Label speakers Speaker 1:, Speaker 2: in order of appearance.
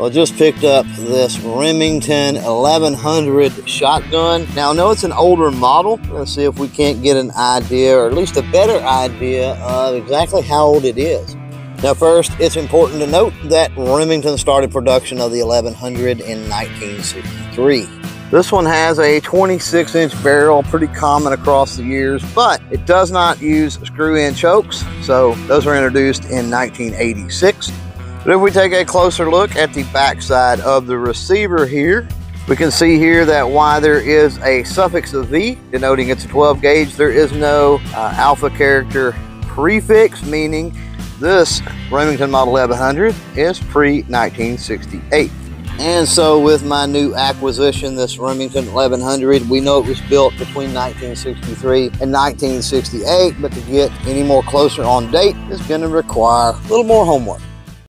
Speaker 1: Well, just picked up this Remington 1100 shotgun. Now, I know it's an older model. Let's see if we can't get an idea, or at least a better idea of exactly how old it is. Now, first, it's important to note that Remington started production of the 1100 in 1963. This one has a 26 inch barrel, pretty common across the years, but it does not use screw in chokes. So those were introduced in 1986. But if we take a closer look at the backside of the receiver here, we can see here that while there is a suffix of V denoting it's a 12 gauge, there is no uh, alpha character prefix, meaning this Remington Model 1100 is pre-1968. And so with my new acquisition, this Remington 1100, we know it was built between 1963 and 1968, but to get any more closer on date is gonna require a little more homework.